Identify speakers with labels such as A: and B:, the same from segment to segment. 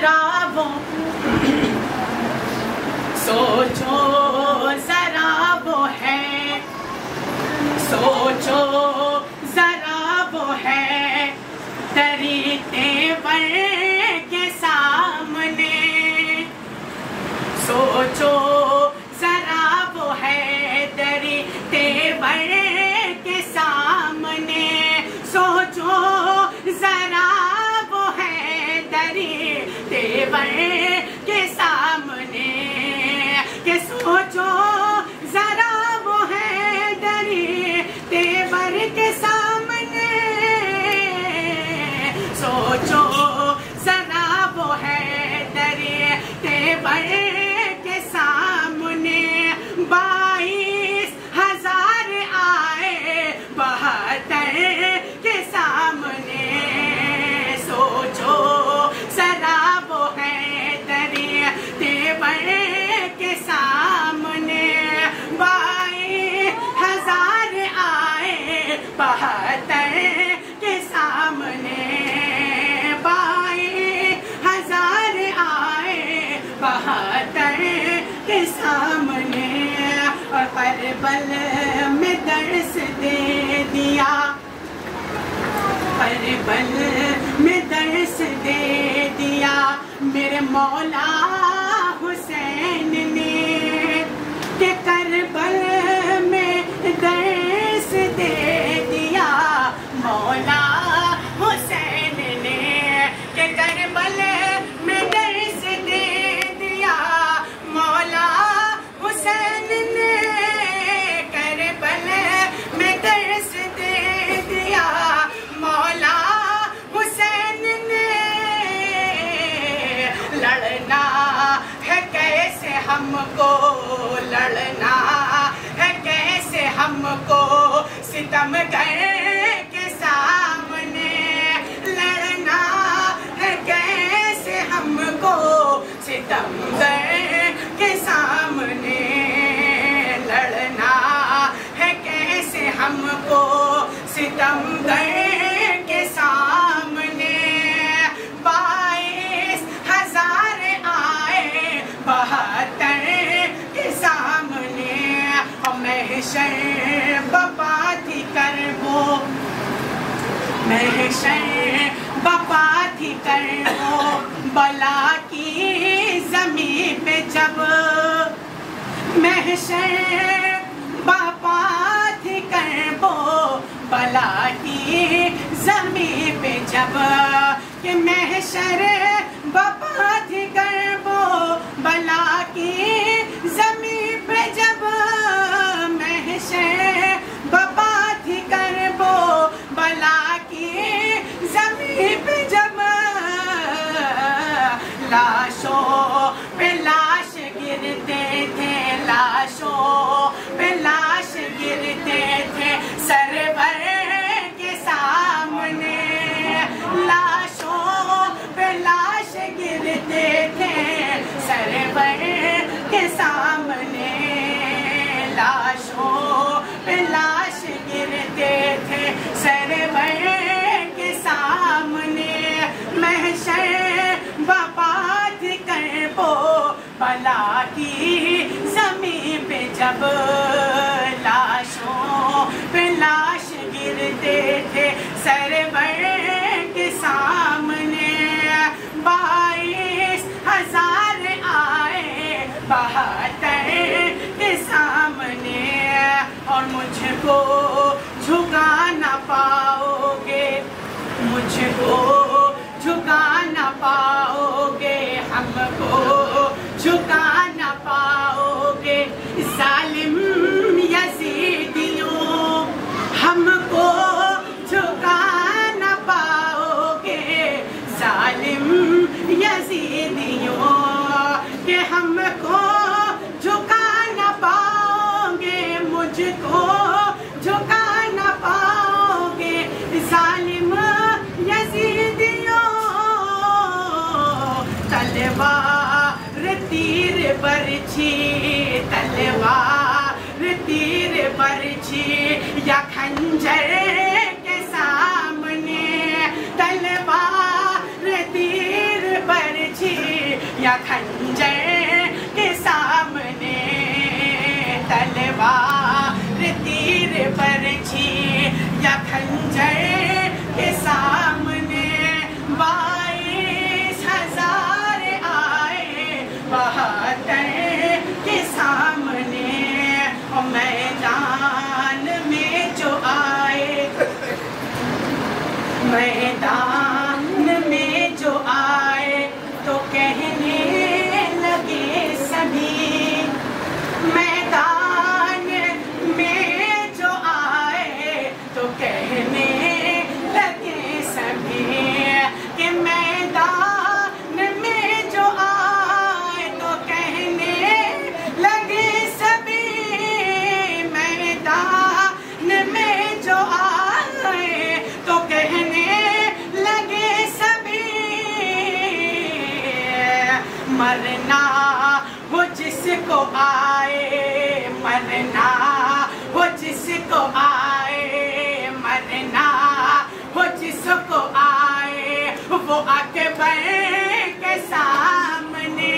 A: रावों सोचो जरा वो है। सोचो जरा वो है। तरीते बड़े के सामने। सोचो तेवर के सामने, के सोचो जरा वो है डरी तेवर के सामने। सोचो जरा वो है डरी तेवर परबल में दर्श दे दिया। परबल में दर्श दे दिया। मेरे मौला हमको लड़ना है, कैसे हमको? सितम गए के सामने लड़ना है, कैसे हमको? सितम गए के सामने लड़ना है, कैसे हमको? सितम के महशर बपा थी कर वो। महशर बपा जमी पे जब महशर बापा जमी पे जब के महशर बापा थी कर वो। बला की लाशों पे बला की जमी पे जब लाशों पे लाश गिरते थे सरवर के सामने बाईस हज़ार आए बहत्तर के सामने। और मुझको झुका ना पाओगे, मुझको झुका ना पाओगे। पाओगे तलवा तीर बरछी या खंजर के सामने। तलवार तीर बरछी या खंजर के सामने। तलवार तीर बरछी या खंजर आए मरना वो जिसको आए मरना वो जिसको आए वो अकबर के सामने।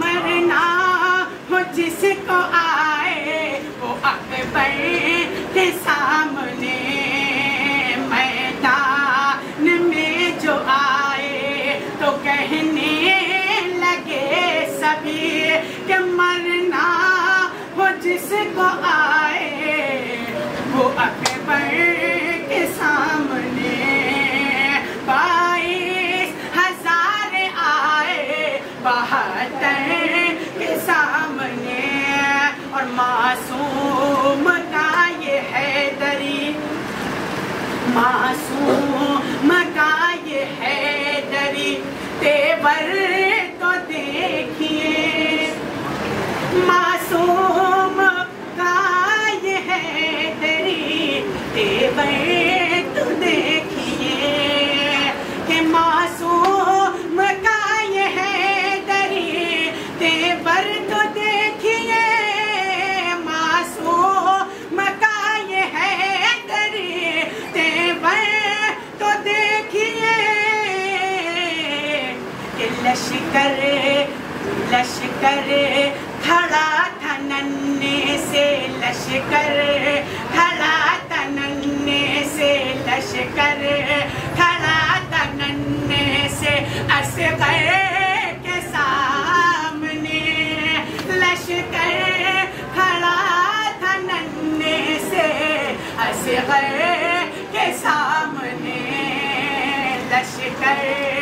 A: मरना वो जिसको आए वो अकबर के सामने। को आए, वो अकबर के सामने। बाईस हज़ार आए बहत्तर के सामने। और मासूम का ये है दरी। मासूम लश्कर खड़ा थनन्ने से लश्कर खड़ा तनन्ने से लश्कर खड़ा तनन्ने से असगर के सामने लश्कर खड़ा थनन्ने से असगर के सामने लश्कर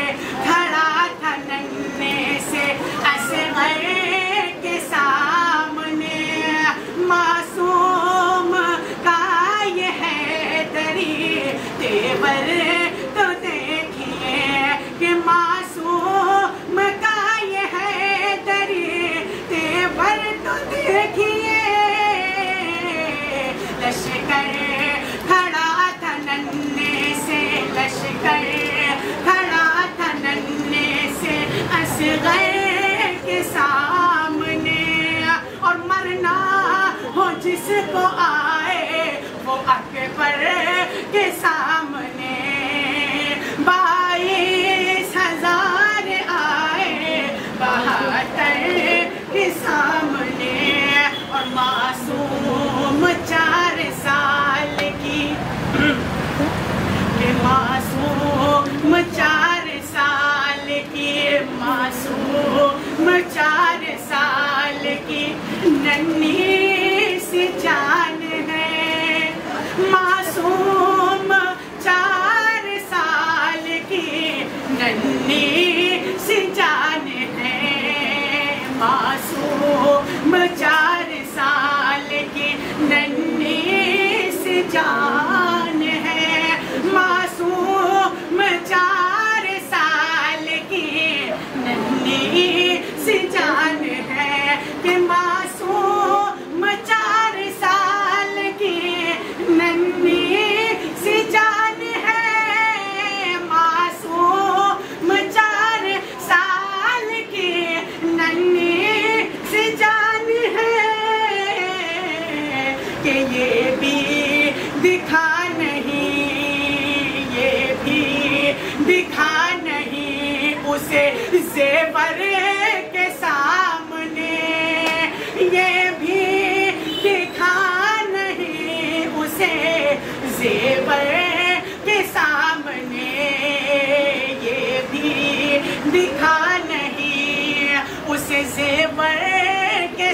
A: जिसको आए वो अकबर के सामने। बाईस हज़ार आए बहत्तर के सामने। और मासूम चार साल की। मासूम चार साल की, मासूम चार साल की। नन्ही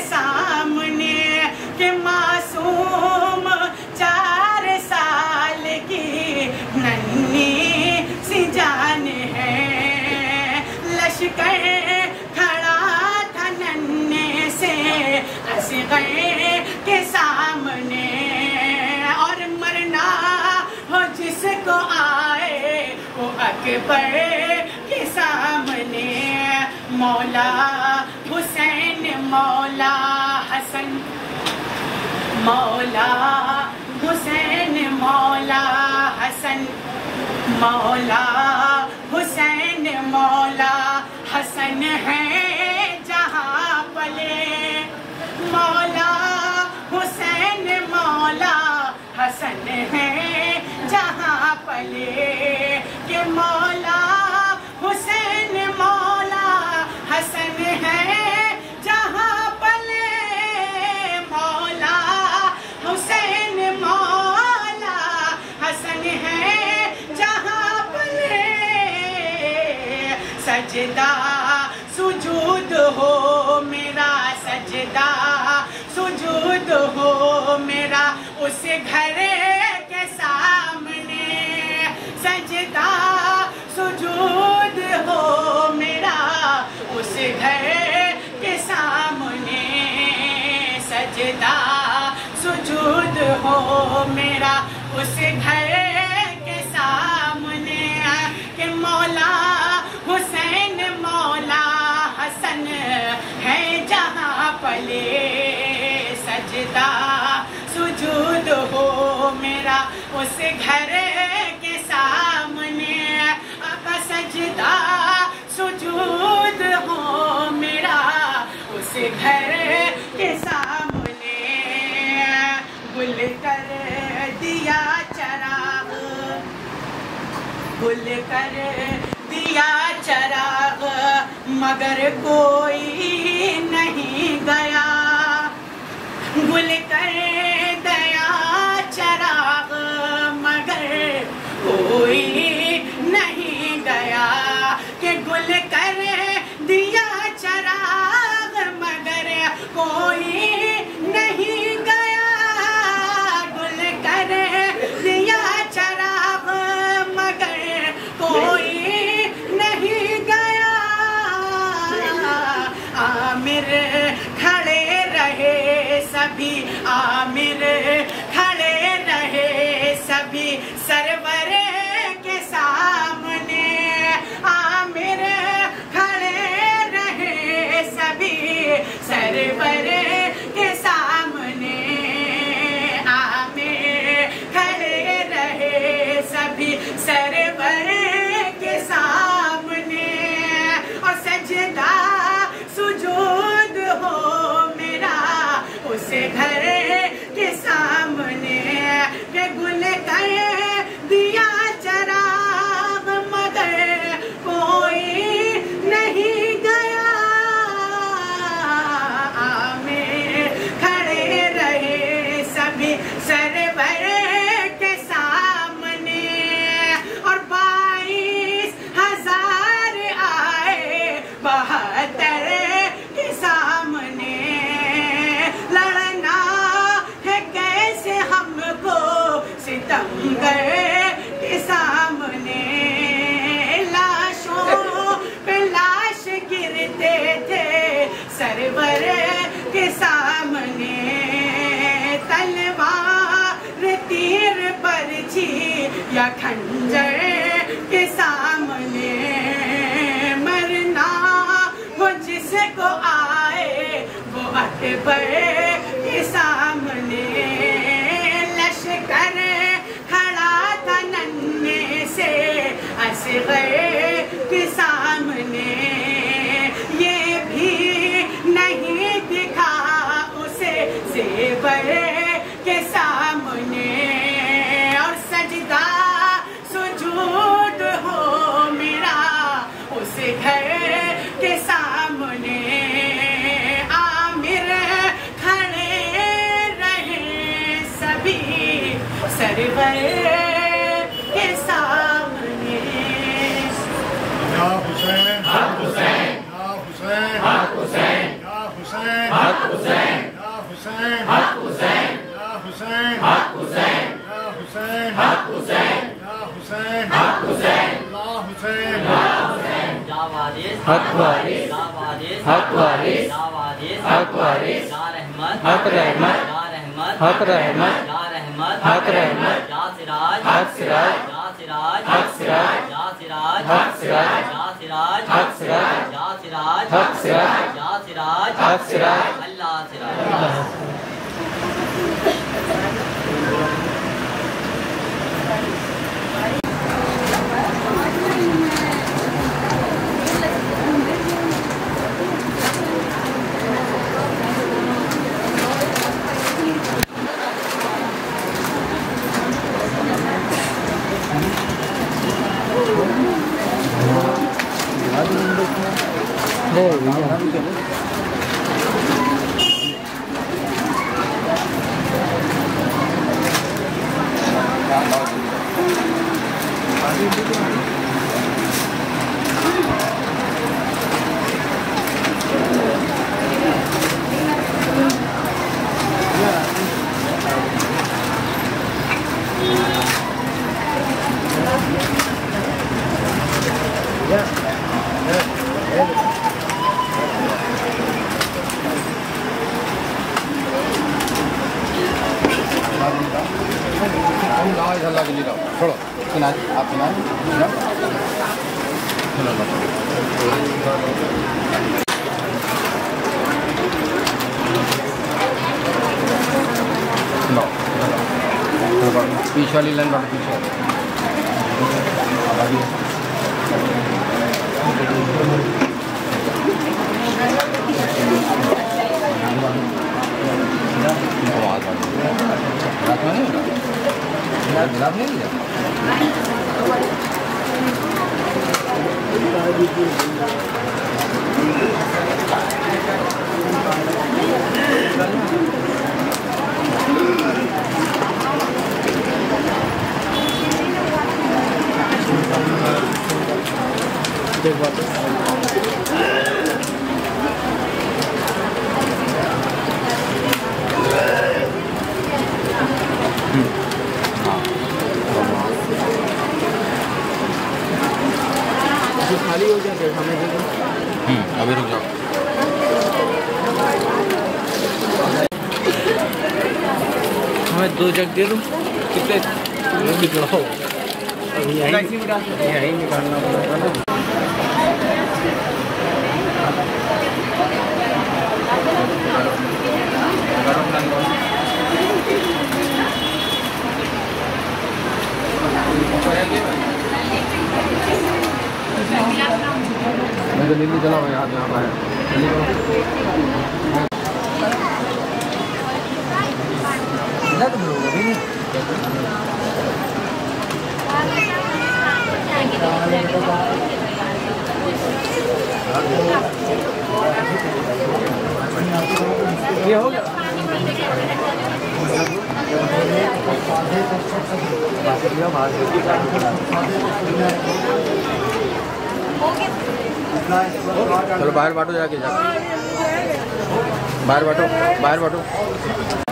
A: सामने के मासूम चार साल की नन्ही सी जान है। लश्कर खड़ा था नन्हे से असगर के सामने। और मरना हो जिसको आए वो अकबर के सामने। मौला मौला हसन, मौला हुसैन, मौला हसन, मौला हुसैन, मौला हसन है जहाँ पले। मौला हुसैन, मौला हसन है जहाँ पले। के मौला हो मेरा उस घर के सामने। सजदा सुजूद हो मेरा उस घर के सामने। सजदा सुजूद हो मेरा उस घर के सामने। के मौला हुसैन मौला हसन है जहाँ पले। सजदा सुजूद हो मेरा उस घर के सामने। अका सजदा सुजूद हो मेरा उस घर के सामने। गुल कर दिया चराग। गुल कर दिया चराग। मगर कोई नहीं गया। गुल कर दया चराग मगर कोई खंजर के सामने मरना वो जिसको आए वो अकबर
B: सिराज
C: 뭐, 一样. वाली लाइन बाबू पीछे
D: खाली हो फिर हमें दे दो
C: अभी रुक जाओ।
D: हमें दो जग दे दो। कितने? यही यही निकालना पड़ेगा
C: मैं तो नीली चला यहाँ पर है नीली करो।
D: ये हो गया।
C: चलो बाहर बांटो जाके जा बाहर बांटो बाहर बांटो।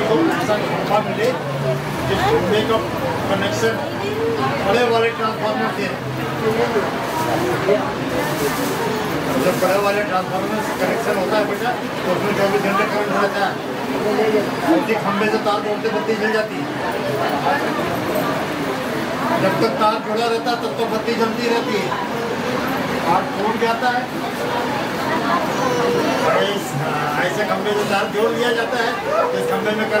E: खा रहे हैं मिले जिस का कनेक्शन बड़े वाले ट्रांसफार्मर से जब बड़े वाले ट्रांसफार्मर कनेक्शन होता है बेटा तो उसमें चौबीस घंटे करंट रहता है खंभे से तार जोड़ते बत्ती जल जाती है जब तक तार जुड़ा रहता है, तब तक बत्ती जलती रहती है। तार टूट जाता है हाँ, ऐसे खंबे से तार जोड़ लिया जाता है तो इस खंभे में कर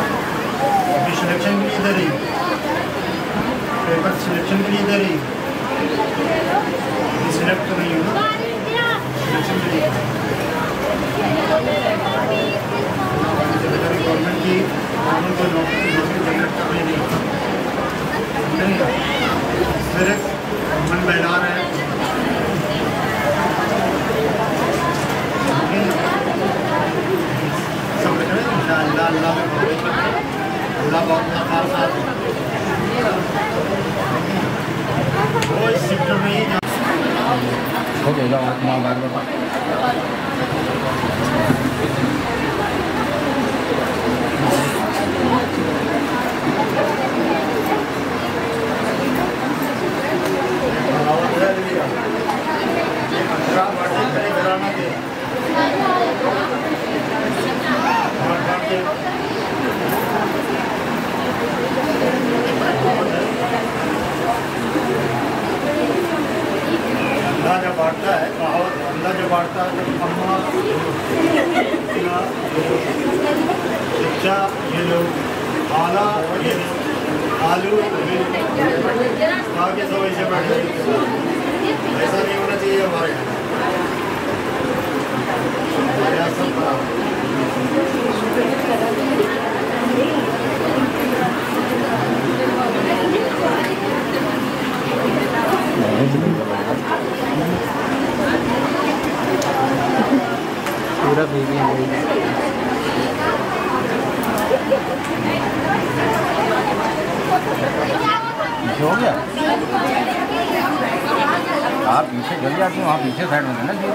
C: आप पीछे जल जाते हो वहाँ पीछे साइड में देना चाहिए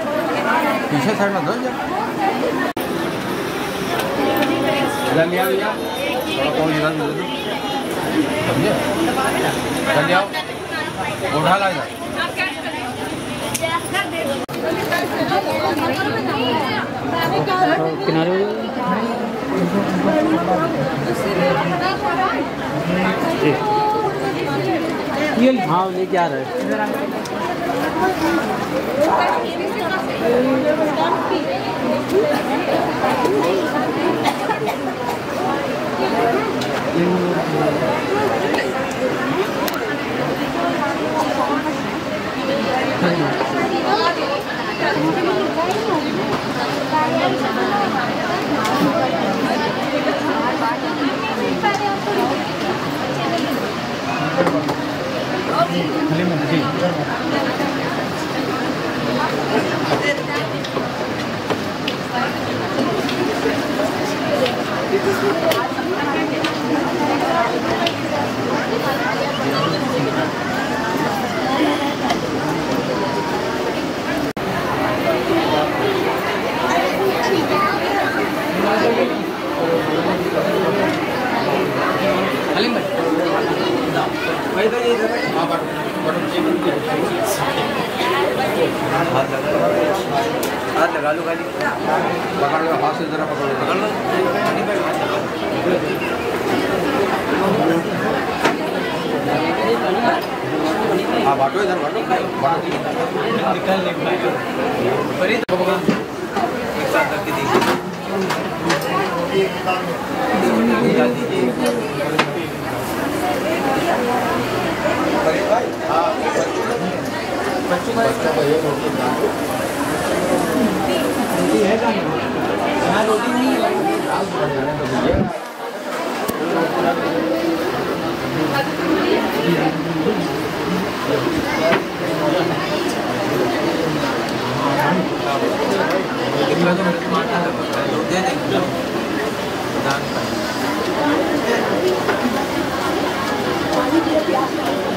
C: पीछे साइड में जल समझे चल जाओ उठा ला इधर
E: किनारे ये हाँ लेके आ रहा है Halimah, Alim bhai.
B: Bhai bhai हाथ लगा लो खाली
C: पकड़ लो हाथ से जरा पकड़ लो
B: पकड़ लो
C: हाँ। बांटो इधर बांटो बांटो
B: एक साथ रख के देखिए निकाल दीजिए दे देंगे दान पाएँगे एक मिनट भाई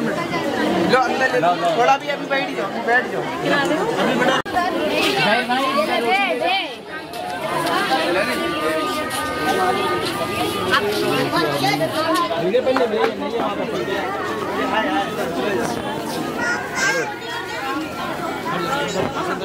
B: लो थोड़ा भी अभी बैठ जाओ बैठ जाओ। चलो डाल दो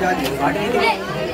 B: दो